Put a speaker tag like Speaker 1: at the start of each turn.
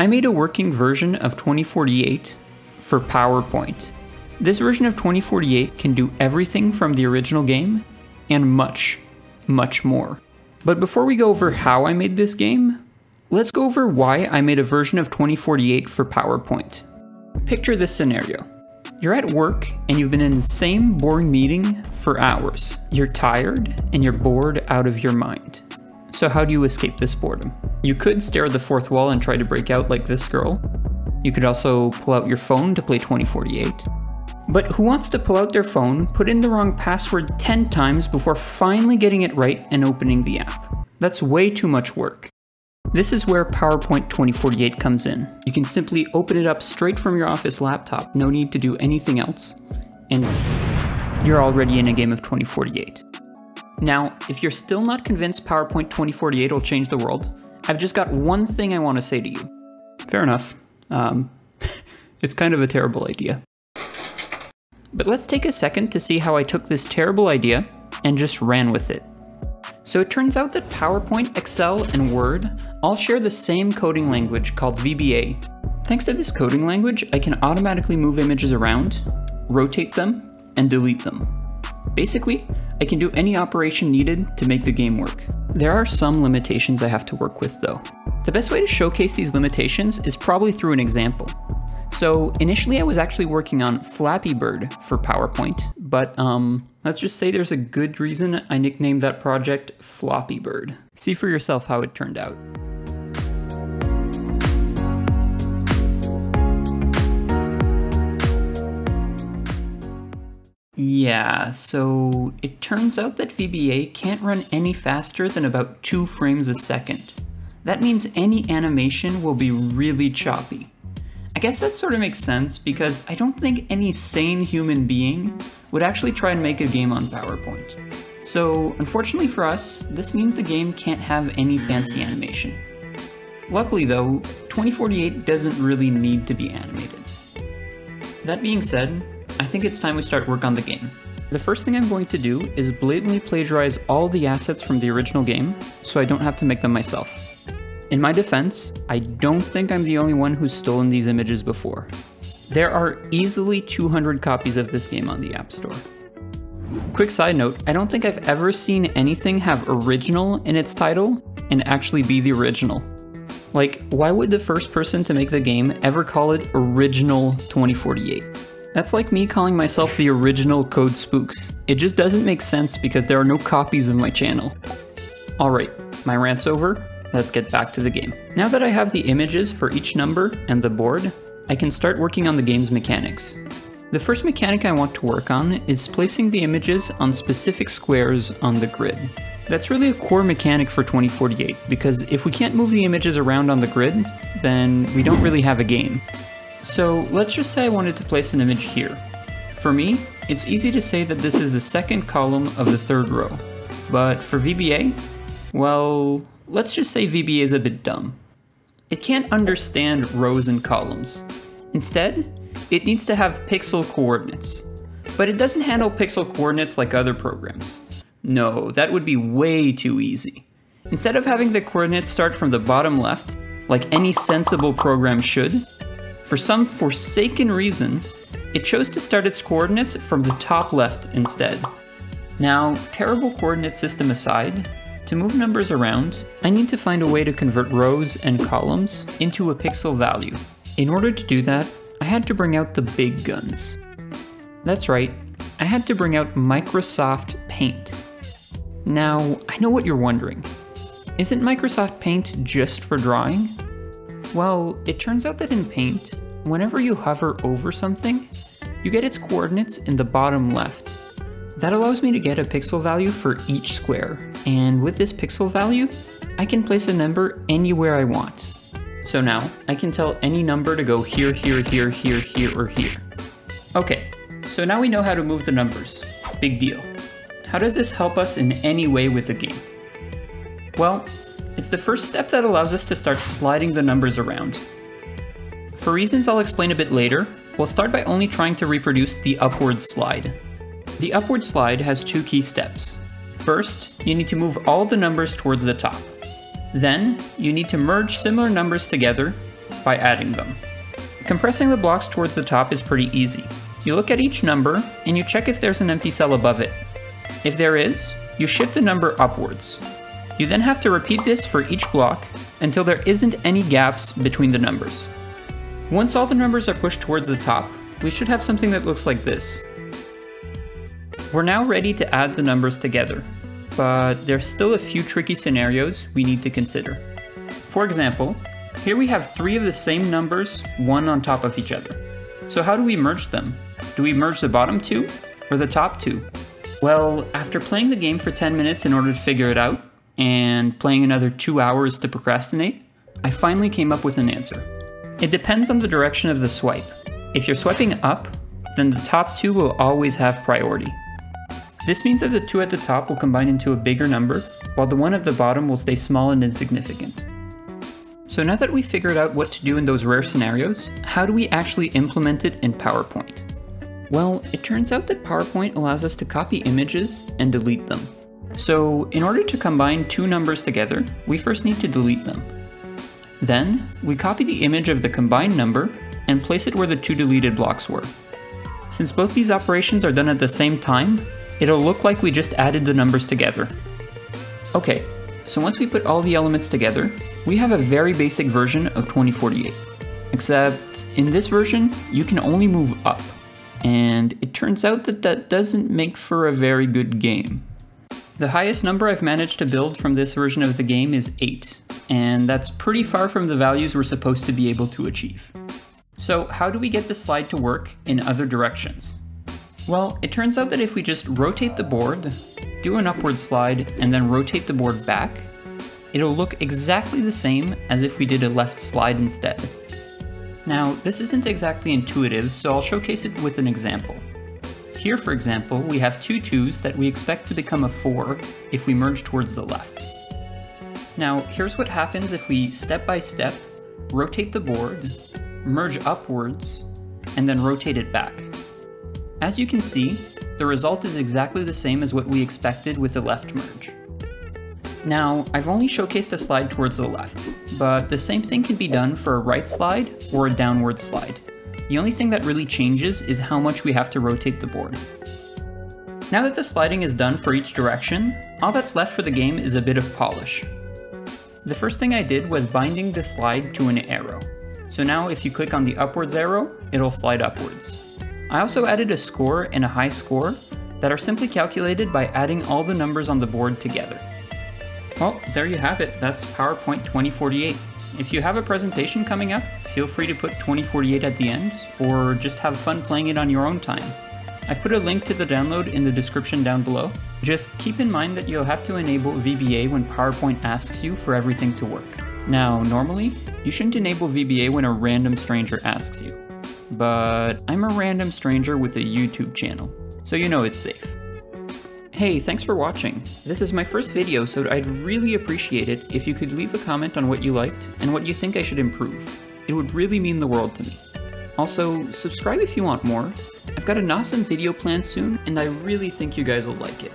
Speaker 1: I made a working version of 2048 for PowerPoint. This version of 2048 can do everything from the original game and much, much more. But before we go over how I made this game, let's go over why I made a version of 2048 for PowerPoint. Picture this scenario. You're at work and you've been in the same boring meeting for hours. You're tired and you're bored out of your mind. So how do you escape this boredom? You could stare at the fourth wall and try to break out like this girl. You could also pull out your phone to play 2048. But who wants to pull out their phone, put in the wrong password 10 times before finally getting it right and opening the app? That's way too much work. This is where PowerPoint 2048 comes in. You can simply open it up straight from your office laptop, no need to do anything else, and you're already in a game of 2048. Now, if you're still not convinced PowerPoint 2048 will change the world, I've just got one thing I want to say to you. Fair enough. Um, it's kind of a terrible idea. But let's take a second to see how I took this terrible idea and just ran with it. So it turns out that PowerPoint, Excel, and Word all share the same coding language called VBA. Thanks to this coding language, I can automatically move images around, rotate them, and delete them. Basically, I can do any operation needed to make the game work. There are some limitations I have to work with though. The best way to showcase these limitations is probably through an example. So initially I was actually working on Flappy Bird for PowerPoint, but um, let's just say there's a good reason I nicknamed that project Floppy Bird. See for yourself how it turned out. Yeah, so it turns out that VBA can't run any faster than about 2 frames a second. That means any animation will be really choppy. I guess that sort of makes sense because I don't think any sane human being would actually try and make a game on PowerPoint. So unfortunately for us, this means the game can't have any fancy animation. Luckily though, 2048 doesn't really need to be animated. That being said, I think it's time we start work on the game. The first thing I'm going to do is blatantly plagiarize all the assets from the original game, so I don't have to make them myself. In my defense, I don't think I'm the only one who's stolen these images before. There are easily 200 copies of this game on the App Store. Quick side note, I don't think I've ever seen anything have original in its title and actually be the original. Like, why would the first person to make the game ever call it Original 2048? That's like me calling myself the original Code Spooks. It just doesn't make sense because there are no copies of my channel. Alright, my rant's over, let's get back to the game. Now that I have the images for each number and the board, I can start working on the game's mechanics. The first mechanic I want to work on is placing the images on specific squares on the grid. That's really a core mechanic for 2048, because if we can't move the images around on the grid, then we don't really have a game. So let's just say I wanted to place an image here. For me, it's easy to say that this is the second column of the third row. But for VBA, well, let's just say VBA is a bit dumb. It can't understand rows and columns. Instead, it needs to have pixel coordinates. But it doesn't handle pixel coordinates like other programs. No, that would be way too easy. Instead of having the coordinates start from the bottom left, like any sensible program should, for some forsaken reason, it chose to start its coordinates from the top left instead. Now, terrible coordinate system aside, to move numbers around, I need to find a way to convert rows and columns into a pixel value. In order to do that, I had to bring out the big guns. That's right, I had to bring out Microsoft Paint. Now, I know what you're wondering. Isn't Microsoft Paint just for drawing? Well, it turns out that in Paint, whenever you hover over something, you get its coordinates in the bottom left. That allows me to get a pixel value for each square, and with this pixel value, I can place a number anywhere I want. So now, I can tell any number to go here, here, here, here, here, or here. Okay, so now we know how to move the numbers. Big deal. How does this help us in any way with the game? Well, it's the first step that allows us to start sliding the numbers around. For reasons I'll explain a bit later, we'll start by only trying to reproduce the upward slide. The upward slide has two key steps. First, you need to move all the numbers towards the top. Then, you need to merge similar numbers together by adding them. Compressing the blocks towards the top is pretty easy. You look at each number, and you check if there's an empty cell above it. If there is, you shift the number upwards. You then have to repeat this for each block until there isn't any gaps between the numbers. Once all the numbers are pushed towards the top, we should have something that looks like this. We're now ready to add the numbers together, but there's still a few tricky scenarios we need to consider. For example, here we have three of the same numbers, one on top of each other. So how do we merge them? Do we merge the bottom two or the top two? Well, after playing the game for 10 minutes in order to figure it out, and playing another two hours to procrastinate, I finally came up with an answer. It depends on the direction of the swipe. If you're swiping up, then the top two will always have priority. This means that the two at the top will combine into a bigger number, while the one at the bottom will stay small and insignificant. So now that we've figured out what to do in those rare scenarios, how do we actually implement it in PowerPoint? Well, it turns out that PowerPoint allows us to copy images and delete them. So in order to combine two numbers together, we first need to delete them. Then, we copy the image of the combined number and place it where the two deleted blocks were. Since both these operations are done at the same time, it'll look like we just added the numbers together. Okay, so once we put all the elements together, we have a very basic version of 2048. Except, in this version, you can only move up. And it turns out that that doesn't make for a very good game. The highest number I've managed to build from this version of the game is 8, and that's pretty far from the values we're supposed to be able to achieve. So how do we get the slide to work in other directions? Well, it turns out that if we just rotate the board, do an upward slide, and then rotate the board back, it'll look exactly the same as if we did a left slide instead. Now, this isn't exactly intuitive, so I'll showcase it with an example. Here, for example, we have two 2's that we expect to become a 4 if we merge towards the left. Now, here's what happens if we step by step rotate the board, merge upwards, and then rotate it back. As you can see, the result is exactly the same as what we expected with the left merge. Now, I've only showcased a slide towards the left, but the same thing can be done for a right slide or a downward slide. The only thing that really changes is how much we have to rotate the board. Now that the sliding is done for each direction, all that's left for the game is a bit of polish. The first thing I did was binding the slide to an arrow. So now if you click on the upwards arrow, it'll slide upwards. I also added a score and a high score that are simply calculated by adding all the numbers on the board together. Well, there you have it, that's PowerPoint 2048. If you have a presentation coming up, feel free to put 2048 at the end, or just have fun playing it on your own time. I've put a link to the download in the description down below. Just keep in mind that you'll have to enable VBA when PowerPoint asks you for everything to work. Now, normally, you shouldn't enable VBA when a random stranger asks you but I'm a random stranger with a YouTube channel, so you know it's safe. Hey, thanks for watching. This is my first video, so I'd really appreciate it if you could leave a comment on what you liked and what you think I should improve. It would really mean the world to me. Also, subscribe if you want more. I've got an awesome video planned soon, and I really think you guys will like it.